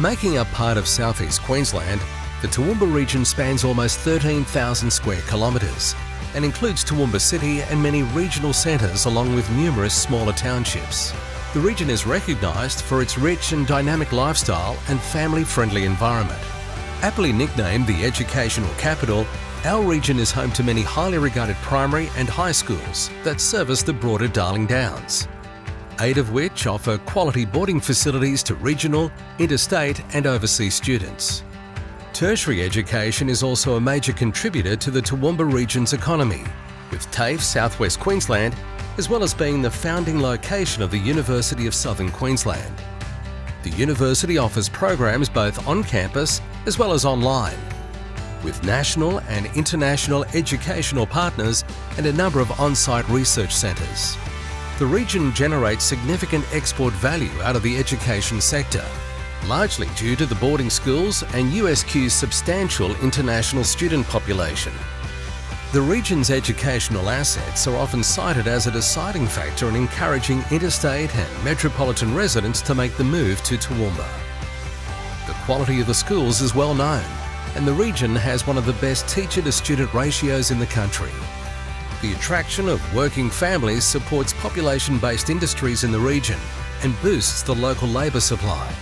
Making up part of southeast Queensland, the Toowoomba region spans almost 13,000 square kilometres and includes Toowoomba City and many regional centres along with numerous smaller townships. The region is recognised for its rich and dynamic lifestyle and family-friendly environment. Aptly nicknamed the educational capital, our region is home to many highly regarded primary and high schools that service the broader Darling Downs eight of which offer quality boarding facilities to regional, interstate and overseas students. Tertiary education is also a major contributor to the Toowoomba region's economy, with TAFE Southwest Queensland as well as being the founding location of the University of Southern Queensland. The university offers programs both on campus as well as online, with national and international educational partners and a number of on-site research centres. The region generates significant export value out of the education sector, largely due to the boarding schools and USQ's substantial international student population. The region's educational assets are often cited as a deciding factor in encouraging interstate and metropolitan residents to make the move to Toowoomba. The quality of the schools is well known, and the region has one of the best teacher to student ratios in the country. The attraction of working families supports population-based industries in the region and boosts the local labour supply.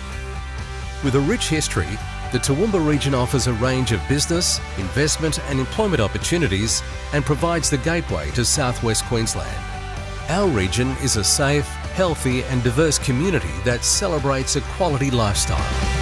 With a rich history, the Toowoomba region offers a range of business, investment and employment opportunities and provides the gateway to southwest Queensland. Our region is a safe, healthy and diverse community that celebrates a quality lifestyle.